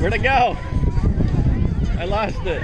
Where'd it go? I lost it.